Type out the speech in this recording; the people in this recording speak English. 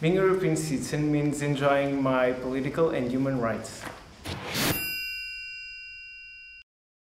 Being a European citizen means enjoying my political and human rights.